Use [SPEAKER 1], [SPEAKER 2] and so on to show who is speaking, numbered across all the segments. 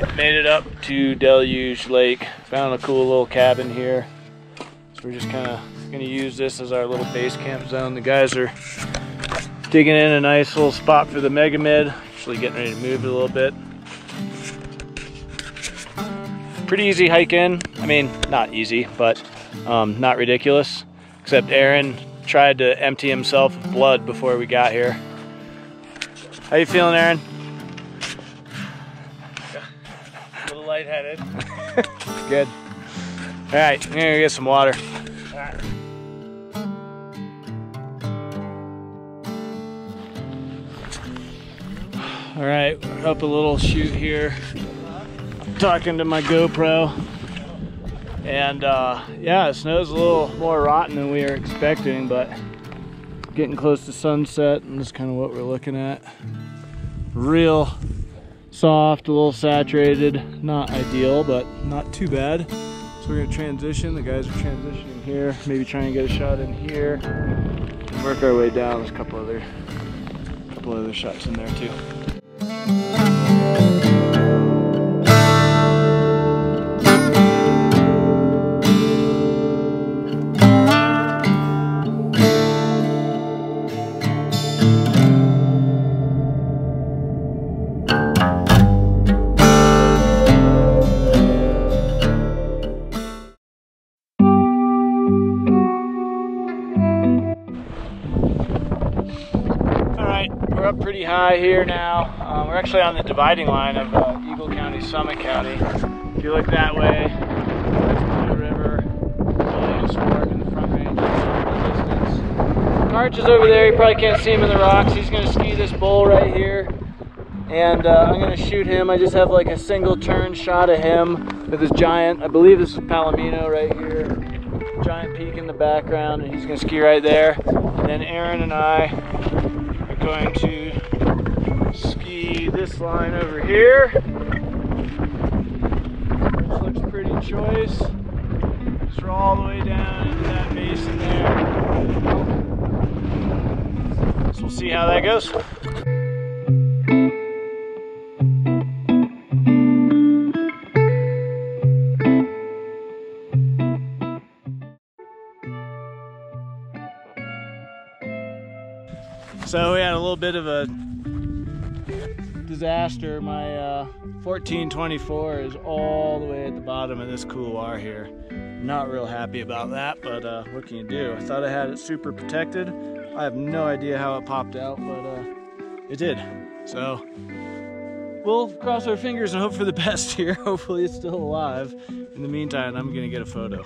[SPEAKER 1] Right, made it up to Deluge Lake. Found a cool little cabin here. So we're just kind of gonna use this as our little base camp zone. The guys are digging in a nice little spot for the Megamid. Actually getting ready to move it a little bit. Pretty easy hike in. I mean, not easy, but um, not ridiculous. Except Aaron tried to empty himself of blood before we got here. How you feeling, Aaron?
[SPEAKER 2] Lightheaded.
[SPEAKER 1] Good. All right, I'm gonna get some water. All right, up a little chute here. I'm talking to my GoPro. And uh, yeah, the snow's a little more rotten than we were expecting, but getting close to sunset, and that's kind of what we're looking at. Real soft, a little saturated, not ideal, but not too bad. So we're gonna transition. The guys are transitioning here. Maybe try and get a shot in here. And work our way down. There's a couple other, couple other shots in there too. Up pretty high here now. Um, we're actually on the dividing line of uh, Eagle County, Summit County. If you look that way, that's Blue River, in the front range distance. Arch is over there. You probably can't see him in the rocks. He's going to ski this bowl right here. And uh, I'm going to shoot him. I just have like a single turn shot of him with his giant, I believe this is Palomino right here. Giant peak in the background, and he's going to ski right there. And then Aaron and I going to ski this line over here. Which looks pretty choice. Just roll all the way down into that basin there. So we'll see how that goes. So we had a little bit of a disaster. My uh, 1424 is all the way at the bottom of this couloir here. Not real happy about that, but uh, what can you do? I thought I had it super protected. I have no idea how it popped out, but uh, it did. So we'll cross our fingers and hope for the best here. Hopefully it's still alive. In the meantime, I'm gonna get a photo.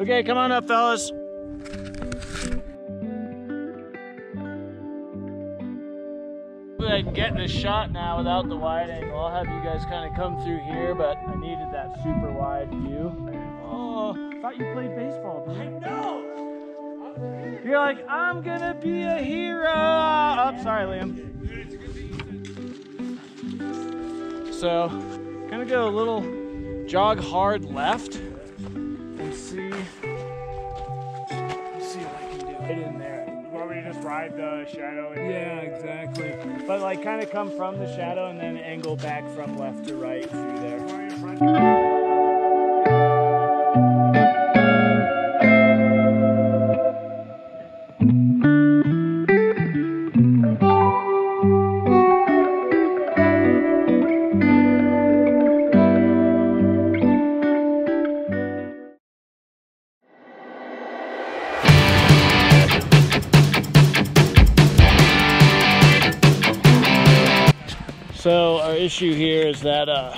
[SPEAKER 1] Okay, come on up, fellas. I can get this shot now without the wide angle. I'll have you guys kind of come through here, but I needed that super wide view. Oh, thought you played baseball. I know. You're like, I'm gonna be a hero. Oh, sorry, Liam. So, gonna go a little jog hard left
[SPEAKER 2] ride the shadow? in?
[SPEAKER 1] Yeah, exactly. But like kind of come from the shadow and then angle back from left to right through there. Issue here is that uh,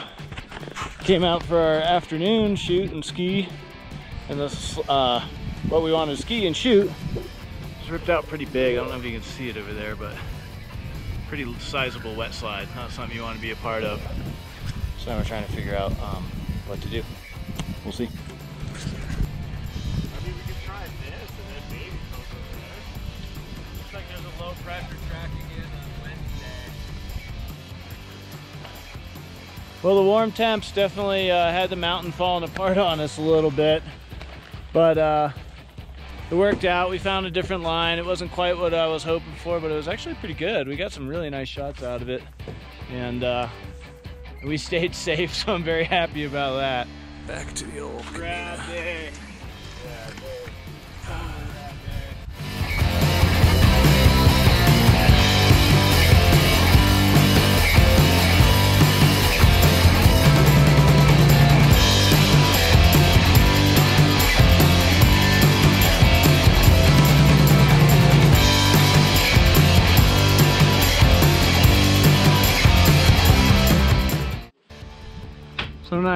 [SPEAKER 1] came out for our afternoon shoot and ski, and this uh, what we wanted to ski and shoot is ripped out pretty big. I don't know if you can see it over there, but pretty sizable wet slide. Not something you want to be a part of. So now we're trying to figure out um, what to do. We'll see.
[SPEAKER 2] I mean, we could try this and then maybe go from there. Looks like there's a low pressure tracking
[SPEAKER 1] Well, the warm temps definitely uh, had the mountain falling apart on us a little bit, but uh, it worked out. We found a different line. It wasn't quite what I was hoping for, but it was actually pretty good. We got some really nice shots out of it, and uh, we stayed safe, so I'm very happy about that.
[SPEAKER 3] Back to the old.
[SPEAKER 1] Rad day.
[SPEAKER 2] Yeah,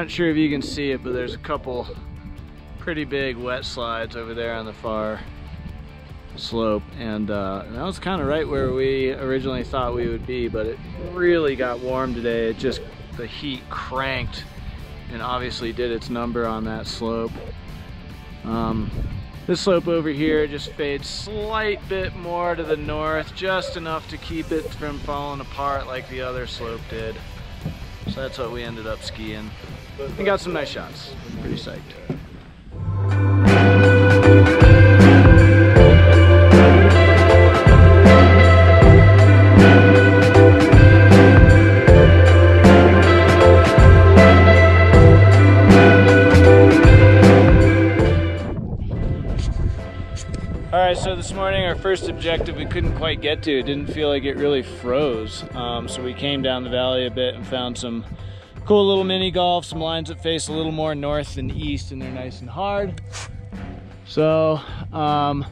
[SPEAKER 1] not sure if you can see it, but there's a couple pretty big wet slides over there on the far slope. And uh, that was kind of right where we originally thought we would be but it really got warm today. It just the heat cranked and obviously did its number on that slope. Um, this slope over here just fades slight bit more to the north just enough to keep it from falling apart like the other slope did so that's what we ended up skiing. And got some nice shots. Pretty psyched All right, so this morning our first objective we couldn't quite get to. It didn't feel like it really froze. Um, so we came down the valley a bit and found some cool little mini golf, some lines that face a little more north than east and they're nice and hard. So um,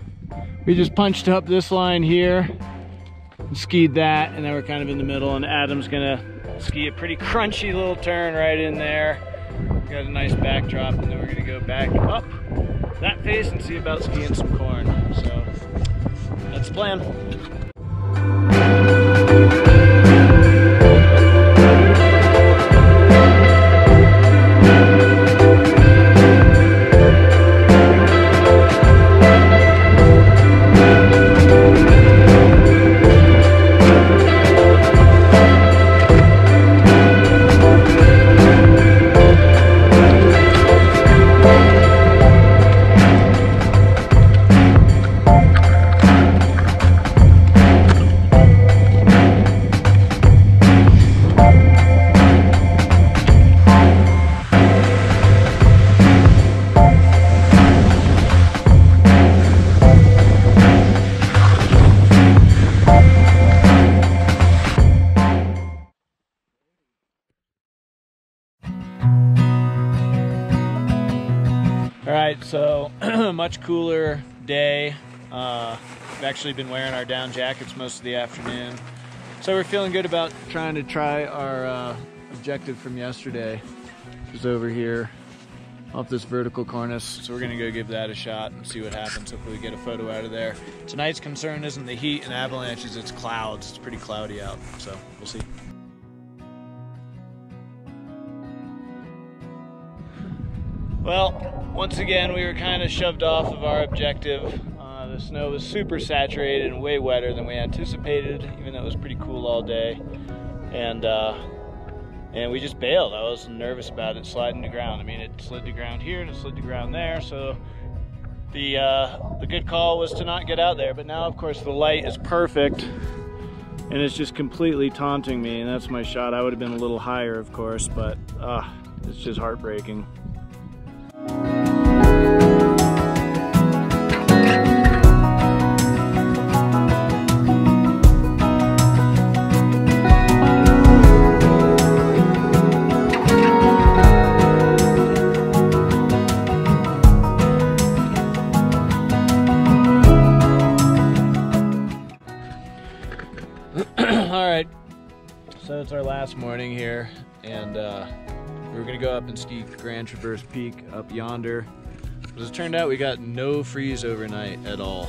[SPEAKER 1] we just punched up this line here, and skied that, and then we're kind of in the middle and Adam's gonna ski a pretty crunchy little turn right in there. Got a nice backdrop and then we're gonna go back up that face and see about skiing some corn. So that's the plan. Much cooler day. Uh, we've actually been wearing our down jackets most of the afternoon. So we're feeling good about trying to try our uh, objective from yesterday, which is over here off this vertical cornice. So we're gonna go give that a shot and see what happens. Hopefully we get a photo out of there. Tonight's concern isn't the heat and avalanches, it's clouds. It's pretty cloudy out, so we'll see. Well, once again, we were kind of shoved off of our objective. Uh, the snow was super saturated and way wetter than we anticipated, even though it was pretty cool all day. And uh, and we just bailed. I was nervous about it sliding to ground. I mean, it slid to ground here and it slid to ground there. So the uh, the good call was to not get out there. But now, of course, the light is perfect, and it's just completely taunting me. And that's my shot. I would have been a little higher, of course, but uh, it's just heartbreaking. Last morning here, and uh, we were gonna go up and ski Grand Traverse Peak up yonder. But as it turned out, we got no freeze overnight at all.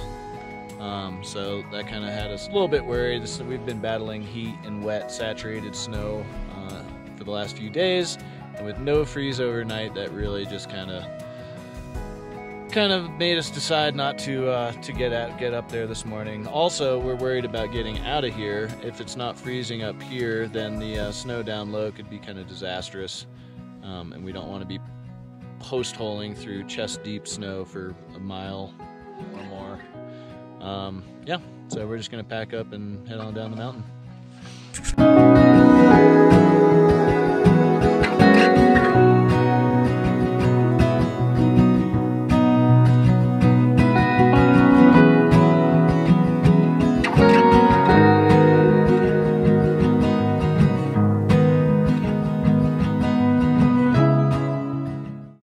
[SPEAKER 1] Um, so that kind of had us a little bit worried. We've been battling heat and wet, saturated snow uh, for the last few days, and with no freeze overnight, that really just kind of kind of made us decide not to uh, to get at get up there this morning. Also, we're worried about getting out of here. If it's not freezing up here, then the uh, snow down low could be kind of disastrous, um, and we don't want to be post holing through chest deep snow for a mile or more. Um, yeah, so we're just gonna pack up and head on down the mountain.